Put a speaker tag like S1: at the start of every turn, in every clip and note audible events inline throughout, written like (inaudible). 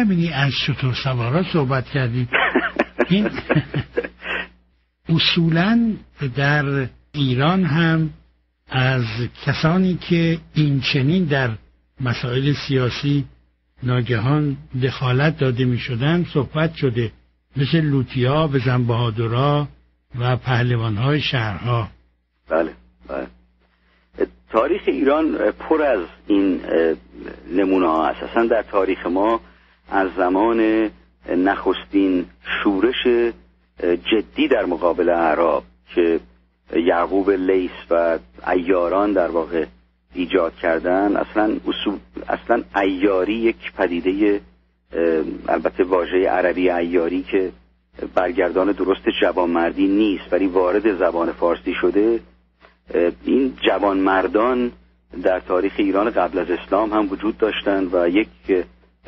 S1: امینی از شطور سوارا صحبت کردید این (laughs) اصولا در ایران هم از کسانی که این چنین در مسائل سیاسی ناگهان دخالت داده می شدن صحبت شده مثل لوتیا بزن بهادرا و پهلوان های شهرها.
S2: بله بله. تاریخ ایران پر از این نمونه ها است اصلا در تاریخ ما از زمان نخستین شورش جدی در مقابل عرب که یعقوب لیس و ایاران در واقع ایجاد کردن اصلا اصول اصلا ایاری یک پدیده البته واژه عربی ایاری که برگردان درست جوانمردی نیست ولی وارد زبان فارسی شده. این جوانمردان در تاریخ ایران قبل از اسلام هم وجود داشتند و یک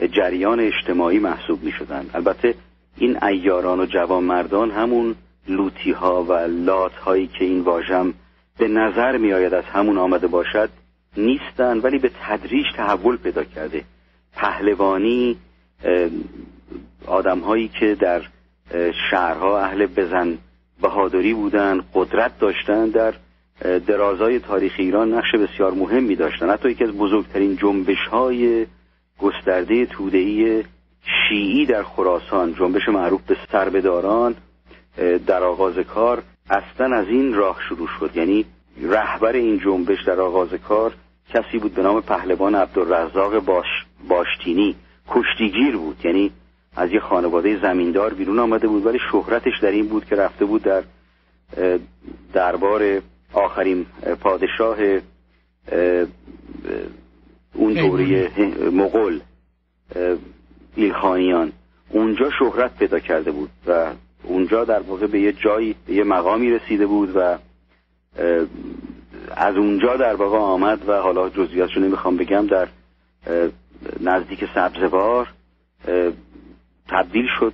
S2: جریان اجتماعی محسوب می شدن. البته این ایاران و جوانمردان همون لوتی ها و لات هایی که این واژم به نظر می آید از همون آمده باشد نیستن ولی به تدریج تحول پیدا کرده پهلوانی آدم هایی که در شهرها اهل بزن بهادری بودن قدرت داشتن در درازای تاریخ ایران نقش بسیار مهمی داشتن حتی یکی از بزرگترین جنبش های گسترده تودهی شیعی در خراسان جنبش معروف به سربداران در آغاز کار اصلا از این راه شروع شد. یعنی رهبر این جنبش در آغاز کار کسی بود به نام پهلوان عبدالرزاق باش باشتینی. کشتیگیر بود. یعنی از یه خانواده زمیندار بیرون آمده بود ولی شهرتش در این بود که رفته بود در دربار آخرین پادشاه اون دوره مغول ایلخانیان. اونجا شهرت پیدا کرده بود و اونجا در واقع به یه جایی به یه مقامی رسیده بود و از اونجا در واقع آمد و حالا جزئیاتشو نمی‌خوام بگم در نزدیک سبزوار تبدیل شد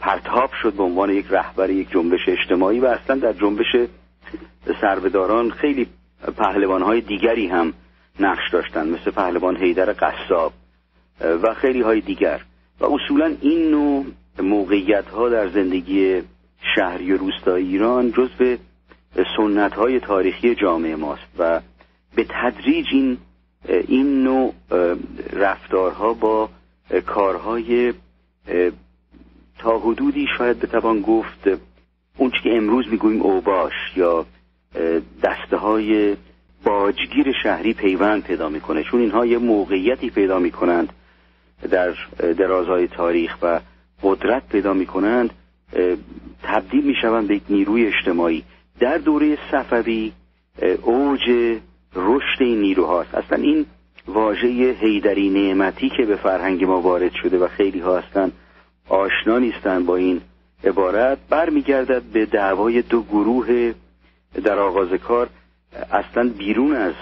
S2: پرتاب شد به عنوان یک رهبر یک جنبش اجتماعی و اصلا در جنبش سربداران خیلی پهلوان های دیگری هم نقش داشتن مثل پهلوان حیدر قصاب و خیلی های دیگر. و اصولا این نوع موقعیت ها در زندگی شهری و روستای ایران جزو سنت های تاریخی جامعه ماست و به تدریج این این نوع رفتارها با کارهای تا حدودی شاید بتوان گفت اون که امروز می‌گوییم اوباش یا دسته های باجگیر شهری پیوند پیدا می‌کنه چون اینها یه موقعیتی پیدا می‌کنند در درازهای تاریخ و قدرت پیدا می‌کنند تبدیل می‌شوند به یک نیروی اجتماعی. در دوره صفوی اوج رشد این نیروهاست اصلا این واژه هیدری نعمتی که به فرهنگ ما وارد شده و خیلی ها هستن آشنا نیستن با این عبارت. برمیگردد به دعوای دو گروه در آغاز کار. اصلا بیرون از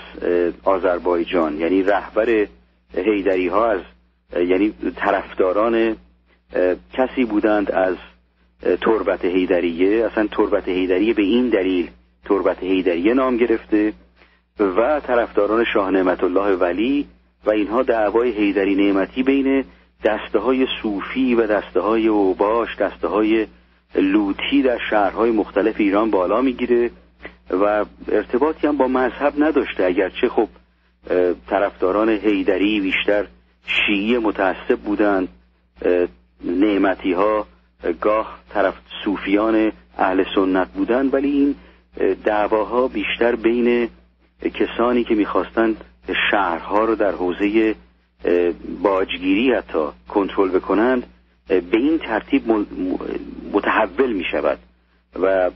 S2: آذربایجان یعنی رهبر هیدری ها از یعنی طرفداران کسی بودند از تربت هیدریه. اصلا تربت هیدریه به این دلیل تربت هیدریه نام گرفته و طرفداران شاه نعمت الله ولی و اینها دعوای هیدری نعمتی بین دسته های صوفی و دسته های اوباش دسته های لوتی در شهرهای مختلف ایران بالا می‌گیره. و ارتباطی هم با مذهب نداشته. اگرچه خب طرفداران هیدری بیشتر شیعی متعصب بودند. نعمتی ها گاه طرف صوفیان اهل سنت بودند. ولی این دعواها بیشتر بین کسانی که می‌خواستند شهرها رو در حوزه باجگیری حتی کنترل بکنند به این ترتیب متحول می شود و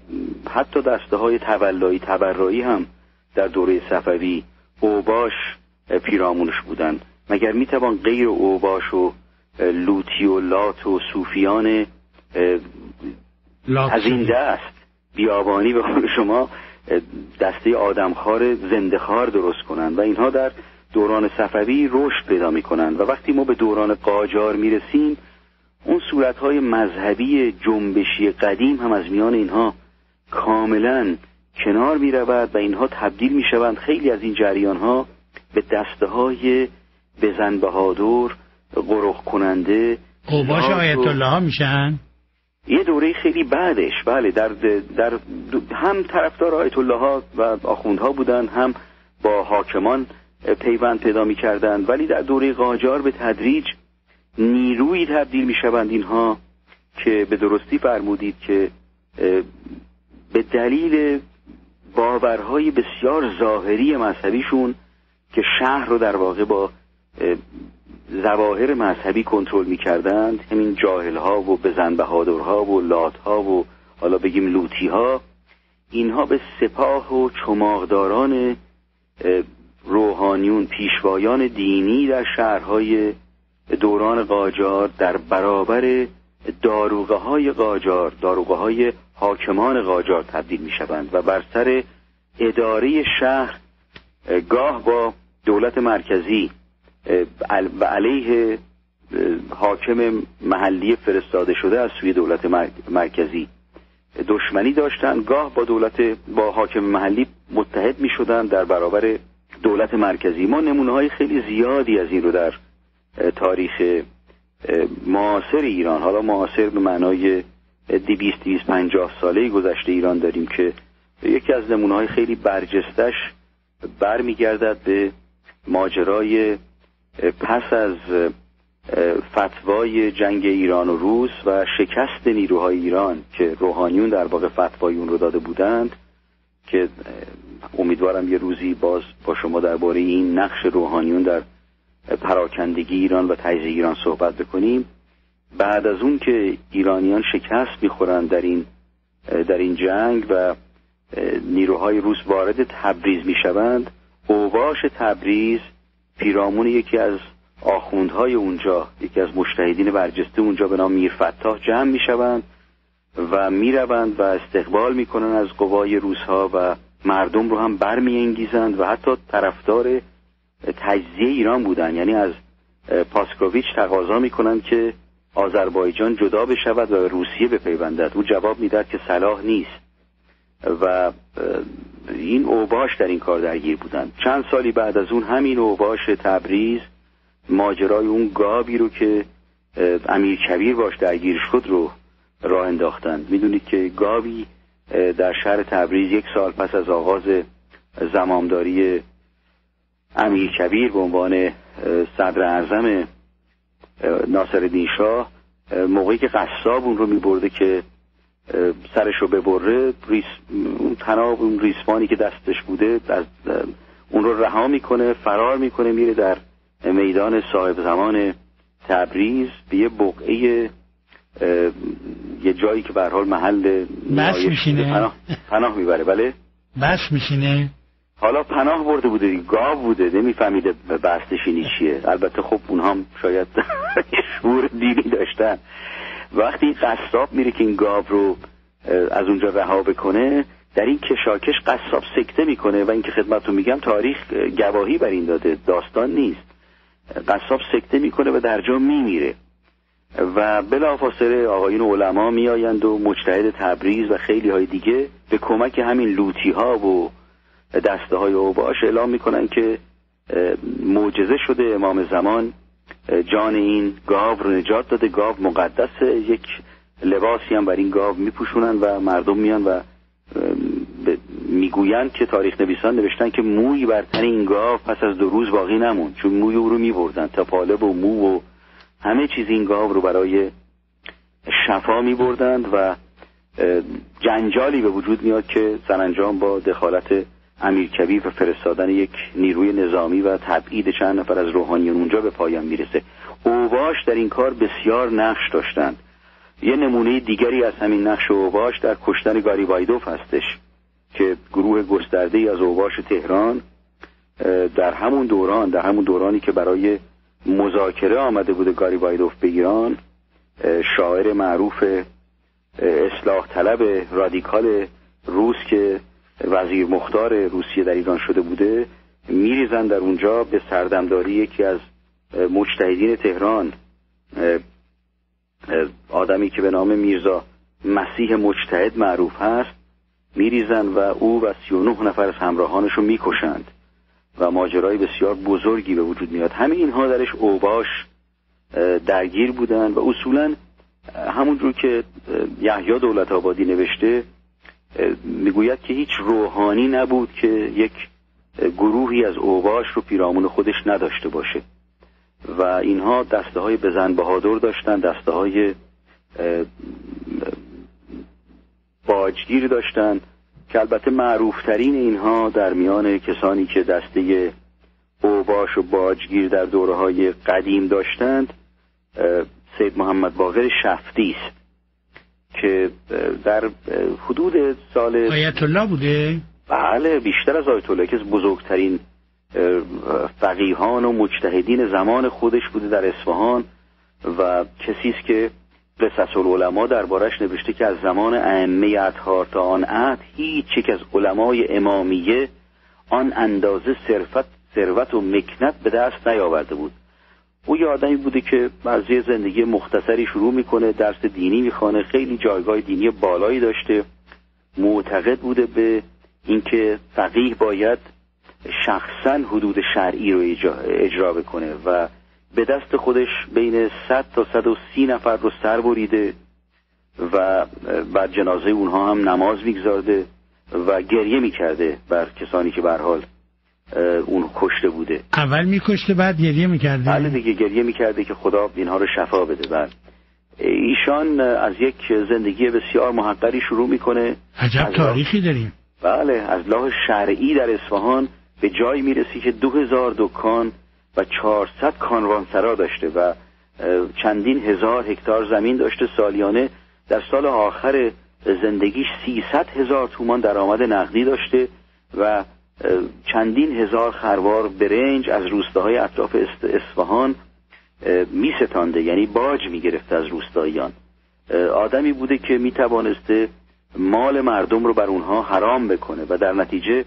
S2: حتی دسته های تولایی تبرایی هم در دوره صفوی اوباش پیرامونش بودند مگر می‌توان غیر اوباش و لوتی و لات و صوفیان از این دست بیابانی به شما دسته آدمخوار زندخار درست کنند و اینها در دوران صفوی رشد پیدا می کنند و وقتی ما به دوران قاجار می رسیم اون صورتهای مذهبی جنبشی قدیم هم از میان اینها کاملا کنار می رود و اینها تبدیل می شوند خیلی از این جریان ها به دسته های بزن بهادر قرخ کننده
S1: اوباش آیت الله میشن؟
S2: یه دوره خیلی بعدش بله در, در هم طرفدار آیت الله ها و آخوندها بودن هم با حاکمان پیوند پیدا می کردن ولی در دوره قاجار به تدریج نیروی تبدیل می شوند اینها که به درستی فرمودید که به دلیل باورهای بسیار ظاهری مذهبیشون که شهر رو در واقع با زواهر مذهبی کنترل می‌کردند همین جاهل ها و بزن بهادرها و لات ها و حالا بگیم لوتی ها اینها به سپاه و چماغداران روحانیون پیشوایان دینی در شهرهای دوران قاجار در برابر داروغه های قاجار داروغه های حاکمان قاجار تبدیل می شوند و بر سر اداره شهر گاه با دولت مرکزی و علیه حاکم محلی فرستاده شده از سوی دولت مرکزی. دشمنی داشتن گاه با دولت با حاکم محلی متحد می شدن در برابر دولت مرکزی. ما نمونه های خیلی زیادی از این رو در تاریخ معاصر ایران. حالا معاصر به معنای دی بیست پنجاه ساله گذشته ایران داریم که یکی از نمونه های خیلی برجستش برمیگردد به ماجرای پس از فتوای جنگ ایران و روس و شکست نیروهای ایران که روحانیون در واقع فتوای اون رو داده بودند که امیدوارم یه روزی باز با شما درباره این نقش روحانیون در پراکندگی ایران و تجزیه ایران صحبت بکنیم. بعد از اون که ایرانیان شکست می‌خورند در این در این جنگ و نیروهای روس وارد تبریز می‌شوند اوباش تبریز پیرامون یکی از آخوندهای اونجا یکی از مشتهدین برجسته اونجا به نام میرفتاح جمع می‌شوند و می‌روند و استقبال می‌کنن از قوای روسها و مردم رو هم برمیانگیزند و حتی طرفدار تجزیه ایران بودن. یعنی از پاسکوویچ تقاضا می‌کنند که آذربایجان جدا بشود و به روسیه بپیوندد. او جواب می‌داد که صلاح نیست. و این اوباش در این کار درگیر بودند چند سالی بعد از اون همین اوباش تبریز ماجرای اون گابی رو که امیر کبیر باش درگیر شد رو راه انداختند می‌دونید که گاوی در شهر تبریز یک سال پس از آغاز زمامداری امیر کبیر به عنوان صدر اعظم ناصر شاه موقعی که قصاب اون رو میبرده که سرش رو ببره ریس، اون تناب اون ریسمانی که دستش بوده از اون رو رها می‌کنه فرار می‌کنه میره در میدان صاحب زمان تبریز به یه بقعه یه جایی که به حال محل
S1: بس میشینه.
S2: پناه, پناه می‌بره. بله؟
S1: بس میشینه.
S2: حالا پناه برده بوده گاو بوده نمیفهمیده بستشینی چیه. البته خب اونها هم شاید (laughs) شعور دینی داشتن. وقتی قصاب میره که این گاو رو از اونجا رها بکنه در این کشاکش قصاب سکته می‌کنه و اینکه خدمتتون میگم تاریخ گواهی بر این داده داستان نیست. قصاب سکته می‌کنه و در جا میمیره. و بلافاصله آقایون علما میآیند و مجتهد تبریز و خیلی های دیگه به کمک همین لوتی ها و دسته های اوباش اعلام می‌کنن که معجزه شده امام زمان. جان این گاو رو نجات داده. گاو مقدس یک لباسی هم بر این گاو میپوشونن و مردم میان و می‌گویند که تاریخ نویسان نوشتن که موی بر تن این گاو پس از دو روز باقی نمون چون موی او رو میبردن تا پالب و مو و همه چیز این گاو رو برای شفا میبردند و جنجالی به وجود میاد که سرانجام با دخالت امیر کبیر و فرستادن یک نیروی نظامی و تبعید چند نفر از روحانیون اونجا به پایان می‌رسه. اوباش در این کار بسیار نقش داشتند. یه نمونه دیگری از همین نقش اوباش در کشتن گاریبایدوف هستش که گروه گسترده از اوباش تهران در همون دوران در همون دورانی که برای مذاکره آمده بوده گاریبایدوف به ایران شاعر معروف اصلاح طلب رادیکال روس که وزیر مختار روسیه در ایران شده بوده میریزن در اونجا به سردمداری یکی از مجتهدین تهران آدمی که به نام میرزا مسیح مجتهد معروف هست میریزن و او و سی و نه نفر از همراهانش رو می‌کشند و ماجرای بسیار بزرگی به وجود میاد. همه اینها درش اوباش درگیر بودن و اصولا همونجور که یحیی دولت آبادی نوشته می‌گوید که هیچ روحانی نبود که یک گروهی از اوباش رو پیرامون خودش نداشته باشه. و اینها دسته های بزن بهادر داشتن دسته های باجگیر داشتن که البته معروفترین اینها در میان کسانی که دسته اوباش و باجگیر در دوره های قدیم داشتند سید محمد باقر شفتی است. که در حدود سال
S1: آیت الله بوده؟
S2: بله بیشتر از آیت الله که بزرگترین فقیهان و مجتهدین زمان خودش بوده در اصفهان و کسی است که قصص العلماء دربارش نوشته که از زمان ائمه اطهار تا آن عهد هیچ یک از علمای امامیه آن اندازه صرفت ثروت و مکنت به دست نیاورده بود. او یه آدمی بوده که از زندگی مختصری شروع می‌کنه درس دینی می‌خوانه خیلی جایگاه دینی بالایی داشته معتقد بوده به اینکه فقیه باید شخصا حدود شرعی رو اجرا بکنه و به دست خودش بین 100 تا 130 نفر رو سر بریده و بعد جنازه اونها هم نماز میگذارده و گریه می‌کرده بر کسانی که بر حال اون کشته بوده.
S1: اول میکشته بعد گریه می‌کرده.
S2: بله دیگه گریه می‌کرده که خدا اینها رو شفا بده. بعد بله. ایشان از یک زندگی بسیار محقری شروع می‌کنه.
S1: عجب تاریخی داریم.
S2: بله از لاه شرعی در اصفهان به جایی می‌رسی که دو هزار دکان و چهارصد کانوانسرا داشته و چندین هزار هکتار زمین داشته سالیانه. در سال آخر زندگیش سیصد هزار تومان درآمد نقدی داشته و چندین هزار خروار برنج از روستاهای اطراف اصفهان می ستانده یعنی باج می گرفته از روستاییان. آدمی بوده که می توانسته مال مردم رو بر اونها حرام بکنه و در نتیجه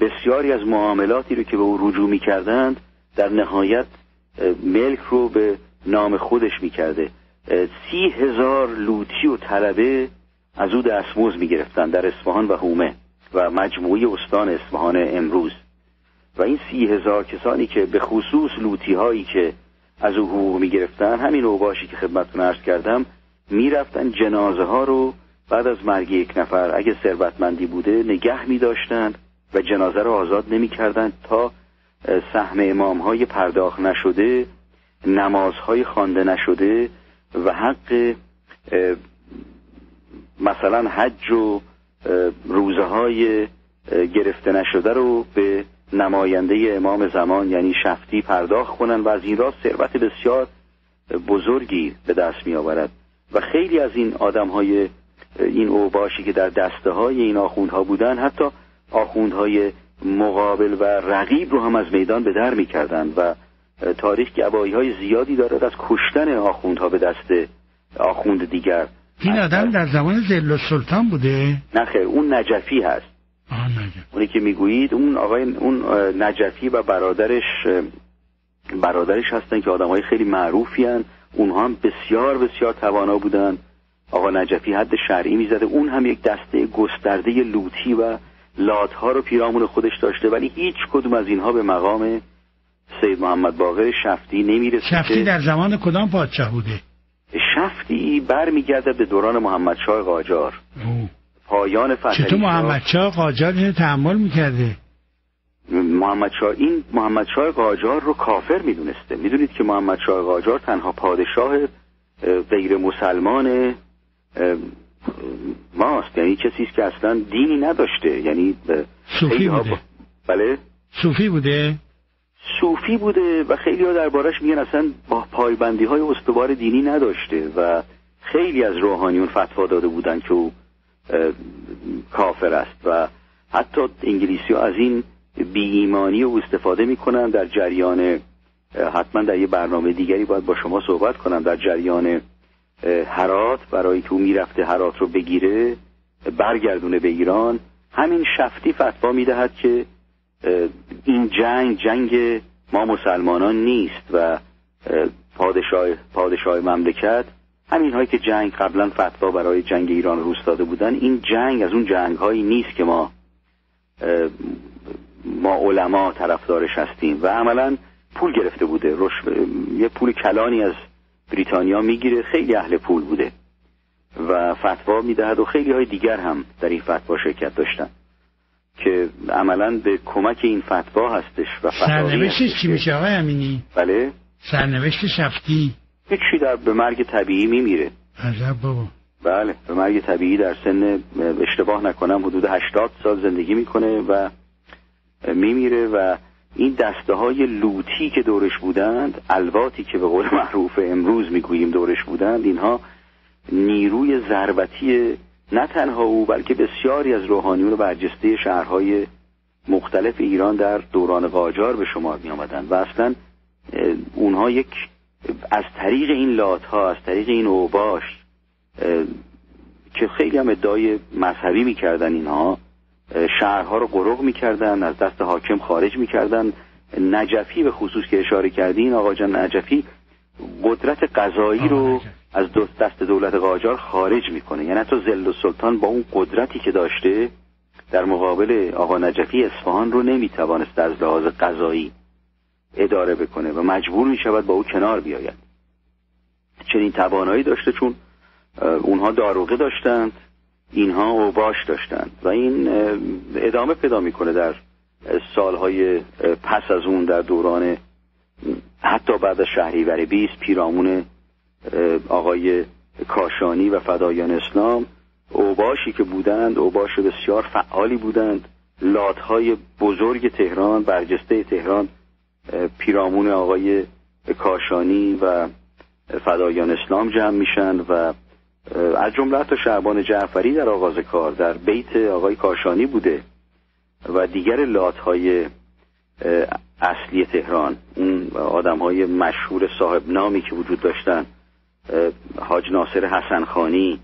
S2: بسیاری از معاملاتی رو که به او رجوع می کردند در نهایت ملک رو به نام خودش می کرده سی هزار لوتی و طلبه از او دستموز می گرفتن در اصفهان و هومه و مجموعی استان اصفهان امروز. و این سی هزار کسانی که به خصوص لوتی هایی که از او حقوق می گرفتن همین اوباشی که خدمتتون عرض کردم می‌رفتن جنازه ها رو بعد از مرگ یک نفر اگه ثروتمندی بوده نگه می داشتند و جنازه رو آزاد نمی کردن تا سهم امام های پرداخت نشده نمازهای خوانده نشده و حق مثلا حج و روزه های گرفته نشده رو به نماینده امام زمان یعنی شفتی پرداخت کنن و از این راست ثروت بسیار بزرگی به دست می آورد و خیلی از این آدم های این اوباشی که در دسته های این آخوندها بودن حتی آخوندهای مقابل و رقیب رو هم از میدان به در می‌کردن و تاریخ گواهی های زیادی دارد از کشتن آخوندها به دست آخوند دیگر.
S1: این آدم در زمان زل سلطان بوده؟
S2: نه خیر اون نجفی هست
S1: آه نجفی.
S2: اونی که می‌گویید اون آقای اون نجفی و برادرش برادرش هستن که آدم های خیلی معروفی هن. اونها هم بسیار بسیار توانا بودن آقا نجفی حد شرعی می‌زده اون هم یک دسته گسترده لوتی و ها رو پیرامون خودش داشته ولی هیچ کدوم از اینها به مقام سید محمد باقر شفتی نمی‌رسه
S1: شفتی در زمان کدام پادشاه بوده
S2: شفتی برمیگرده به دوران محمد شاه قاجار. پایان فتح
S1: چطور محمد شاه قاجار اینو تحمل می‌کرده؟
S2: محمد شاه این محمد شاه قاجار رو کافر می‌دونسته. می‌دونید که محمد شاه قاجار تنها پادشاه غیر مسلمان ماست. یعنی کسی که اصلا دینی نداشته. یعنی
S1: صوفی بوده.
S2: بله؟
S1: صوفی بوده؟
S2: صوفی بوده و خیلی ها دربارش میگن اصلا با پایبندی های استوار دینی نداشته و خیلی از روحانیون فتوا داده بودن که او کافر است و حتی انگلیسی ها از این بی ایمانی او استفاده می‌کنن در جریان حتما در یه برنامه دیگری باید با شما صحبت کنم در جریان هرات برای که او می‌رفته هرات رو بگیره برگردونه به ایران همین شفتی فتوا می‌دهد که این جنگ جنگ ما مسلمانان نیست و پادشاه, پادشاه مملکت همین هایی که جنگ قبلا فتوا برای جنگ ایران روز داده بودن این جنگ از اون جنگ هایی نیست که ما ما علما طرفدارش هستیم. و عملا پول گرفته بوده. رش... یه پول کلانی از بریتانیا می‌گیره. خیلی اهل پول بوده. و فتوا می‌دهد و خیلی های دیگر هم در این فتوا شرکت داشتن. که عملا به کمک این فتوا هستش و
S1: سرنوشتش چی میشه آقای امینی؟
S2: بله.
S1: سرنوشت شفتی.
S2: هیچی در به مرگ طبیعی میمیره.
S1: عجب بابا.
S2: بله. به مرگ طبیعی در سن اشتباه نکنم حدود 80 سال زندگی می‌کنه و میمیره و این دسته های لوتی که دورش بودند الواتی که به قول (laughs) معروف امروز می‌گوییم دورش بودند اینها نیروی ضربتی نه تنها او بلکه بسیاری از روحانیون برجسته شهرهای مختلف ایران در دوران قاجار به شمار می آمدن و اصلا اونها یک از طریق این لات ها از طریق این اوباش که خیلی هم ادعای مذهبی می‌کردن اینها شهرها رو قرق می‌کردن از دست حاکم خارج می‌کردن. نجفی به خصوص که اشاره کردین آقا جان نجفی قدرت قضایی رو از دست دولت قاجار خارج می‌کنه. یعنی حتی زل و سلطان با اون قدرتی که داشته در مقابل آقا نجفی اصفهان رو نمی‌توانست از لحاظ قضایی اداره بکنه و مجبور می‌شود با او کنار بیاید. چنین توانایی داشته چون اونها داروغه داشتند اینها اوباش داشتند و این ادامه پیدا می‌کنه در سالهای پس از اون در دوران حتی بعد از شهریور 20 پیرامون آقای کاشانی و فدایان اسلام اوباشی که بودند اوباش بسیار فعالی بودند. لاتهای بزرگ تهران برجسته تهران پیرامون آقای کاشانی و فدایان اسلام جمع میشن و از جمله تا شعبان جعفری در آغاز کار در بیت آقای کاشانی بوده و دیگر لاتهای اصلی تهران. اون آدم های مشهور صاحب نامی که وجود داشتن. حاج ناصر حسن خانی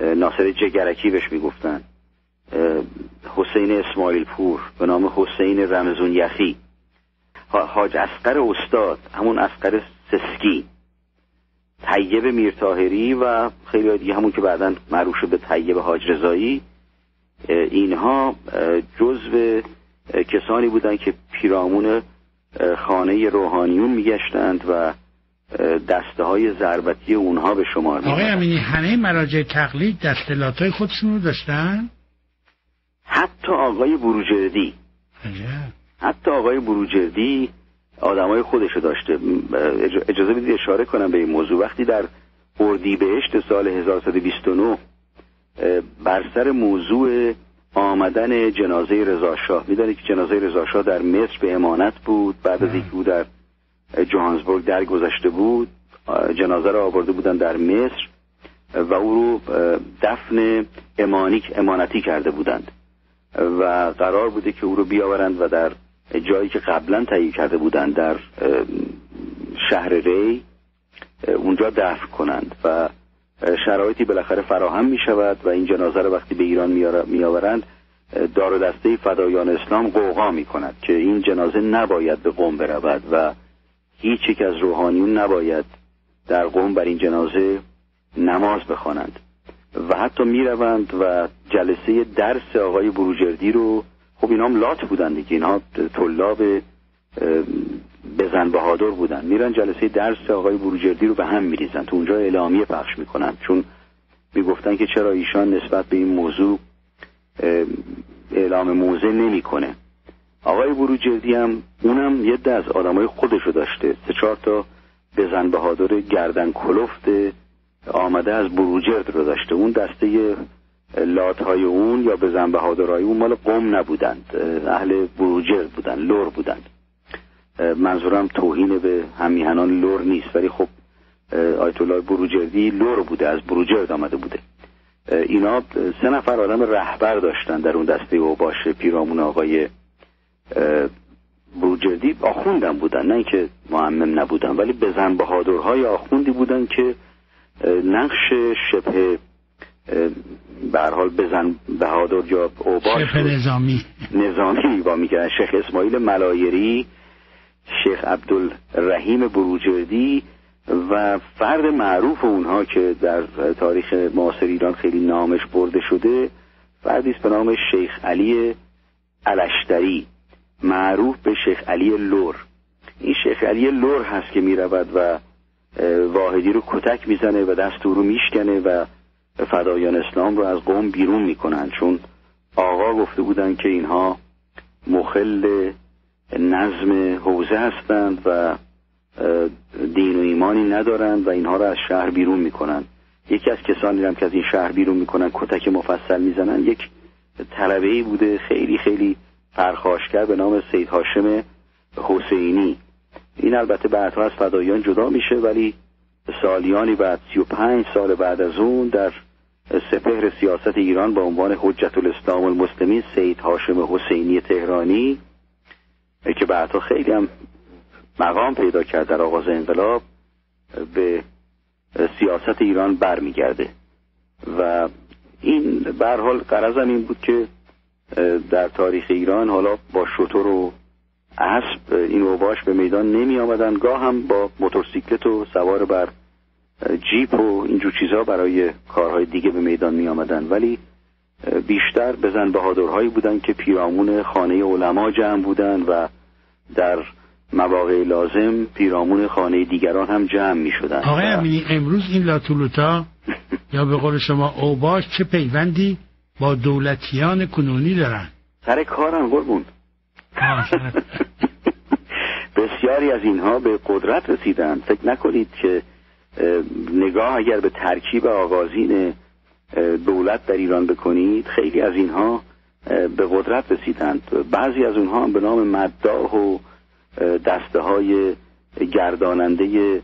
S2: ناصر جگرکی بهش می‌گفتن. حسین اسماعیل پور به نام حسین رمزون یخی. حاج اسقر استاد همون اسقر سسکی. طیب میرتاهری و خیلی دیگه همون که بعدا معروف شد به طیب حاج رضایی. اینها جزو کسانی بودند که پیرامون خانه روحانیون میگشتند و دسته های ضربتی اونها به شمار
S1: آقای امینی همه مراجع تقلید دستلات های خودشون رو داشتن؟
S2: حتی آقای بروجردی. حتی آقای بروجردی آدمای خودش داشته. اجازه بدید اشاره کنم به این موضوع. وقتی در اردیبهشت سال 1129 بر سر موضوع آمدن جنازه رضاشاه می‌دانید که جنازه رضاشاه در مصر به امانت بود بعد از اینکه او در جوهانسبورگ درگذشته بود جنازه را آورده بودن در مصر و او رو دفن امانیک امانتی کرده بودند. و قرار بوده که او رو بیاورند و در جایی که قبلا تهیه کرده بودند در شهر ری اونجا دفن کنند و شرایطی بالاخره فراهم می شود و این جنازه رو وقتی به ایران می آورند دار و دسته فدایان اسلام قوقا می کند که این جنازه نباید به قوم برود و هیچ یک از روحانیون نباید در قوم بر این جنازه نماز بخوانند و حتی می‌روند و جلسه درس آقای بروجردی رو خب اینا هم لات بودن دیگه اینها طلاب بزن بهادر بودن. میرن جلسه درس آقای بروجردی رو به هم میریزن. تو اونجا اعلامیه پخش می‌کنن. چون می‌گفتن که چرا ایشان نسبت به این موضوع اعلام موضع نمی‌کنه. آقای بروجردی هم اونم یه ده از آدمای خودشو داشته. سه چهار تا بزن بهادر گردن کلفت آمده از بروجرد رو داشته. اون دسته لات های اون یا بزن بهادرهای اون مال قم نبودند. اهل بروجرد بودند لر بودند. منظورم توهین به هم‌میهنان لر نیست ولی خب آیت الله بروجردی لر بوده از بروجرد آمده بوده. اینا سه نفر آدم رهبر داشتن در اون دسته و باشه پیرامون آقای بروجردی آخوندن بودن. نه اینکه معمم نبودن ولی بزن بهادرهای آخوندی بودن که نقش شبه به حال بزن بهادر یا اوباش
S1: نظامی.
S2: نظامی با میگن شیخ اسماعیل ملایری شیخ عبدالرحیم بروجردی و فرد معروف اونها که در تاریخ معاصر ایران خیلی نامش برده شده فردی است به نام شیخ علی الاشتری. معروف به شیخ علی لور. این شیخ علی لور هست که می رود و واحدی رو کتک می‌زنه و دست رو میشکنه و فدایان اسلام رو از قوم بیرون می‌کنن. چون آقا گفته بودن که اینها مخل نظم حوزه هستند و دین و ایمانی ندارند و اینها رو از شهر بیرون می‌کنن. یکی از کسانی هم که از این شهر بیرون می‌کنن کتک مفصل می‌زنن یک طلبه ای بوده خیلی خیلی پرخاشگر به نام سید هاشم حسینی. این البته بعدها از فدایان جدا میشه ولی سالیانی بعد 35 سال بعد از اون در سپهر سیاست ایران با عنوان حجت الاسلام المسلمین سید هاشم حسینی تهرانی که بعدها خیلی هم مقام پیدا کرد در آغاز انقلاب به سیاست ایران برمیگرده. و این به حال قرضم این بود که در تاریخ ایران حالا با شطور و اسب این اوباش به میدان نمی آمدن. گاه هم با موتورسیکلت و سوار بر جیپ و اینجور چیزها برای کارهای دیگه به میدان می آمدن. ولی بیشتر بزن بهادرهایی بودن که پیرامون خانه علما جمع بودن و در مواقع لازم پیرامون خانه دیگران هم جمع می شدن.
S1: آقای امینی امروز این لاتولوتا (laughs) یا به قول شما اوباش چه پیوندی؟ با دولتیان کنونی دارن.
S2: سر کارن قربون. (laughs) بسیاری از اینها به قدرت رسیدن فکر نکنید که نگاه اگر به ترکیب آغازین دولت در ایران بکنید خیلی از اینها به قدرت رسیدند. بعضی از اونها به نام مداح و دسته های گرداننده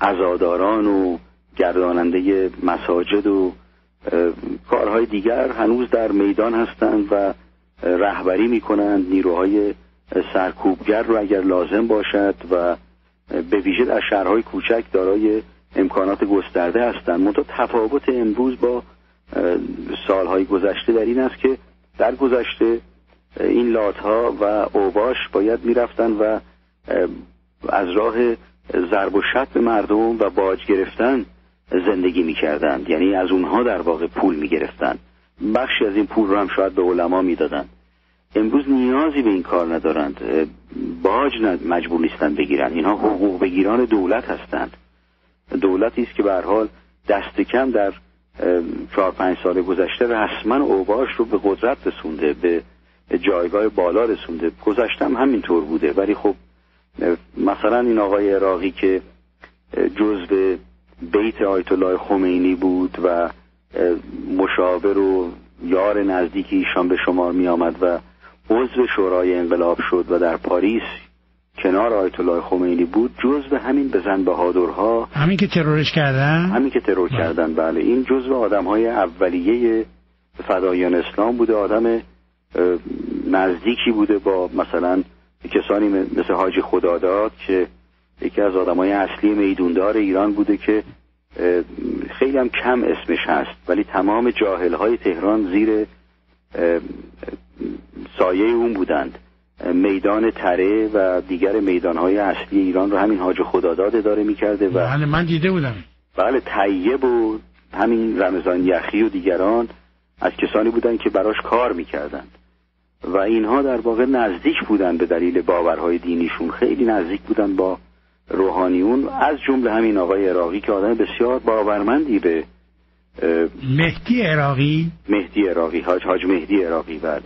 S2: ازاداران و گرداننده مساجد و کارهای دیگر هنوز در میدان هستند و رهبری می‌کنند. نیروهای سرکوبگر رو اگر لازم باشد و به ویژه در شهرهای کوچک دارای امکانات گسترده هستند. منتها تفاوت امروز با سالهای گذشته در این است که در گذشته این لاتها و اوباش باید می‌رفتن و از راه ضرب و شت به مردم و باج گرفتن زندگی می‌کردند. یعنی از اونها در واقع پول می‌گرفتند. بخشی از این پول رو هم شاید به علما می‌دادند. امروز نیازی به این کار ندارند. باج مجبور نیستند بگیرن اینها حقوق بگیران دولت هستند. دولتی است که به حال دست کم در چهار پنج سال گذشته رسما اوباش رو به قدرت رسونده به جایگاه بالا رسونده. گذشتم همینطور بوده. ولی خب مثلا این آقای عراقی که جزء بیت آیت الله خمینی بود و مشاور و یار نزدیکی ایشان به شمار می آمد و عضو شورای انقلاب شد و در پاریس کنار آیت الله خمینی بود جزو همین بزن بهادرها.
S1: همین که ترورش کردن؟
S2: همین که ترور بله. کردن بله. این جزو آدم های اولیه فدایان اسلام بوده آدم نزدیکی بوده با مثلا کسانی مثل حاجی خداداد که یکی از آدم های اصلی میدوندار ایران بوده که خیلی هم کم اسمش هست ولی تمام جاهل های تهران زیر سایه اون بودند. میدان تره و دیگر میدانهای اصلی ایران رو همین حاج خداداد اداره می‌کرده و
S1: بله من دیده بودم.
S2: بله طیب و همین رمضان یخی و دیگران از کسانی بودند که براش کار می‌کردند. و اینها در واقع نزدیک بودند به دلیل باورهای دینیشون. خیلی نزدیک بودند با روحانیون از جمله همین آقای عراقی که آدم بسیار باورمندی به
S1: مهدی عراقی؟
S2: مهدی عراقی حاج حاج مهدی عراقی بعد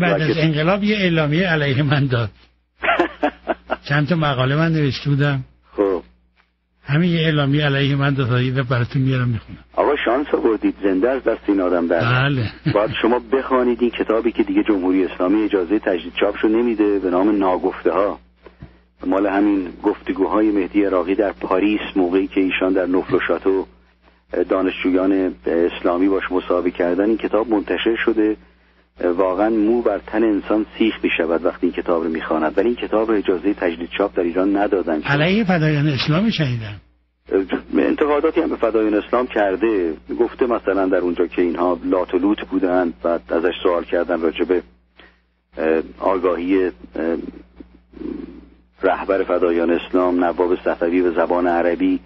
S1: بعد از انقلاب یه اعلامیه علیه من داد. (laughs) چند تا مقاله من نوشته بودم.
S2: خب.
S1: همین یه اعلامیه علیه من داد براتون میارم می‌خونم.
S2: آقا شانس آوردید زنده از دست این آدم در
S1: بله. (laughs)
S2: باید شما بخوانید این کتابی که دیگه جمهوری اسلامی اجازه تجدید چاپشو نمیده به نام ناگفته ها مال همین گفتگوهای مهدی عراقی در پاریس موقعی که ایشان در نفل و شاتو دانشجویان اسلامی باش مصاحبه کردن این کتاب منتشر شده. واقعا مو بر تن انسان سیخ می شود وقتی این کتاب رو می‌خواند. ولی این کتاب رو اجازه تجدید چاپ در ایران ندادن.
S1: علیه فدایان اسلام شنیدم.
S2: انتقاداتی هم به فدایان اسلام کرده. گفته مثلا در اونجا که اینها لات و لوت بودند و ازش سوال کردن راجع به آگاهی رهبر فدایان اسلام نواب صفوی به زبان عربی.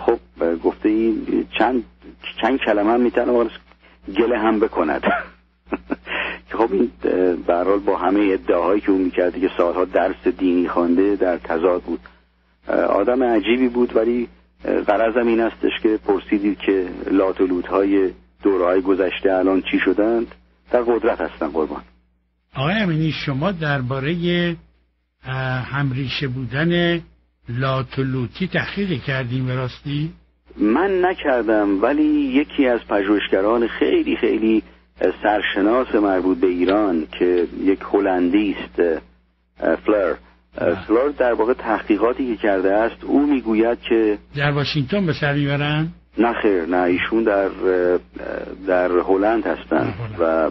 S2: خب گفته این چند چند کلمه هم می‌تونه گله هم بکند. که (laughs) خب این برحال با همه ادعاهایی که اون می‌کرده که سالها درس دینی خوانده در تضاد بود. آدم عجیبی بود ولی قرضم این استش که پرسیدید که لات و های دوره گذشته الان چی شدند؟ در قدرت هستن قربان.
S1: آقای امینی شما درباره همریشه بودن لاتولوتی تحقیق کردیم راستی؟
S2: من نکردم ولی یکی از پژوهشگران خیلی خیلی سرشناس مربوط به ایران که یک هلندی است فلر. فلر در واقع تحقیقاتی که کرده است او می‌گوید که
S1: در واشنگتن به سر می‌برن
S2: نه خیر نه ایشون در در هلند هستن و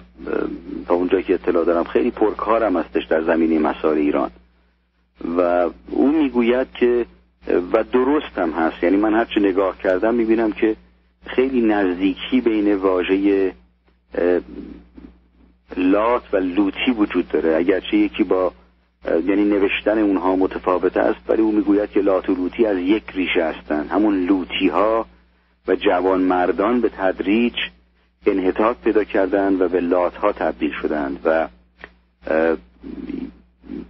S2: تا اونجایی که اطلاع دارم خیلی پرکارم هستش در زمینه مسائل ایران. و او می‌گوید که و درست هم هست. یعنی من هرچه نگاه کردم می‌بینم که خیلی نزدیکی بین واژه لات و لوتی وجود داره. اگرچه یکی با یعنی نوشتن اونها متفاوت است ولی او می‌گوید که لات و لوتی از یک ریشه هستند. همون لوتی ها و جوان مردان به تدریج انحطاط پیدا کردند و به لات ها تبدیل شدند و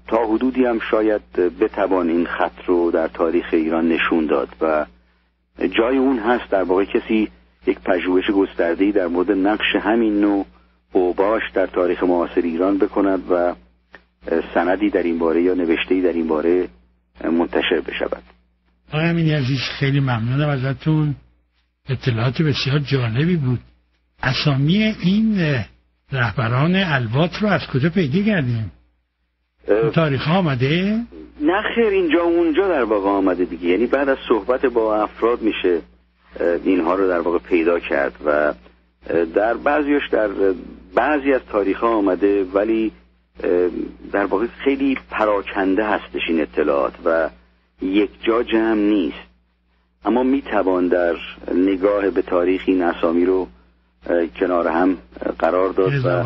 S2: تا حدودی هم شاید بتوان این خط رو در تاریخ ایران نشون داد و جای اون هست در واقع کسی یک پژوهش گسترده‌ای در مورد نقش همین نوع اوباش در تاریخ معاصر ایران بکند و سندی در این باره یا نوشته‌ای در این باره منتشر بشود.
S1: آقای امینی عزیز خیلی ممنونم ازتون. اطلاعات بسیار جالبی بود. اسامی این رهبران الوات رو از کجا پیدا کردیم؟ تاریخ آمده؟
S2: نه خیر اینجا اونجا در واقع آمده دیگه. یعنی بعد از صحبت با افراد میشه اینها رو در واقع پیدا کرد و در بعضیش در بعضی از تاریخ ها آمده ولی در واقع خیلی پراکنده هستش این اطلاعات و یک جا جمع نیست. اما می‌توان در نگاه به تاریخ این اسامی رو کنار هم قرار داد و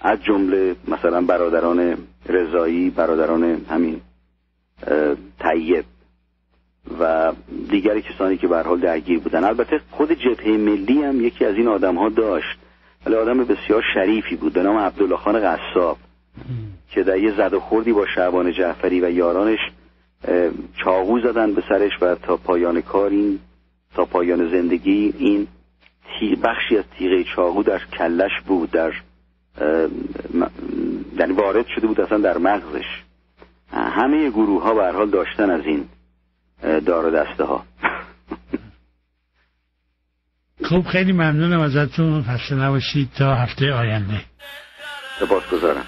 S2: از جمله مثلا برادران رضایی برادران همین طیب و دیگری کسانی که به حال درگیر بودن. البته خود جبهه ملی هم یکی از این آدم ها داشت. ولی آدم بسیار شریفی بود. به نام عبدالله خان قصاب که در یه زد و خوردی با شعبان جعفری و یارانش چاقو زدن به سرش و تا پایان کار این تا پایان زندگی این بخشی از تیغه چاقو در کلش بود در یعنی وارد شده بود اصلا در مغزش. همه گروه ها به حال داشتن از این دار دسته ها (laughs)
S1: خب خیلی ممنونم ازتون. خسته نباشید. تا هفته آینده.
S2: سپاس گذارم